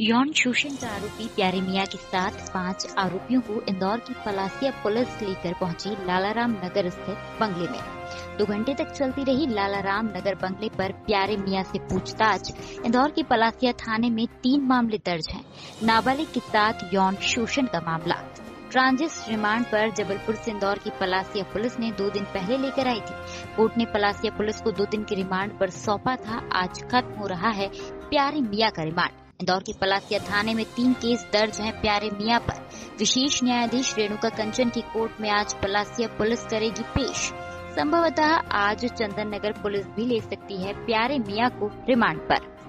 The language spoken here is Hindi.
यौन शोषण का आरोपी प्यारे मियाँ के साथ पाँच आरोपियों को इंदौर की पलासिया पुलिस लेकर पहुँची लालाराम नगर स्थित बंगले में। दो घंटे तक चलती रही लालाराम नगर बंगले पर प्यारे मियाँ से पूछताछ। इंदौर के पलासिया थाने में तीन मामले दर्ज हैं। नाबालिग के साथ यौन शोषण का मामला। ट्रांजिट रिमांड पर जबलपुर से इंदौर की पलासिया पुलिस ने दो दिन पहले लेकर आई थी। कोर्ट ने पलासिया पुलिस को दो दिन के रिमांड पर सौंपा था। आज खत्म हो रहा है प्यारे मियाँ का रिमांड। इंदौर के पलासिया थाने में तीन केस दर्ज हैं प्यारे मियाँ पर। विशेष न्यायाधीश रेणुका कंचन की कोर्ट में आज पलासिया पुलिस करेगी पेश। संभवतः आज चंदन नगर पुलिस भी ले सकती है प्यारे मियाँ को रिमांड पर।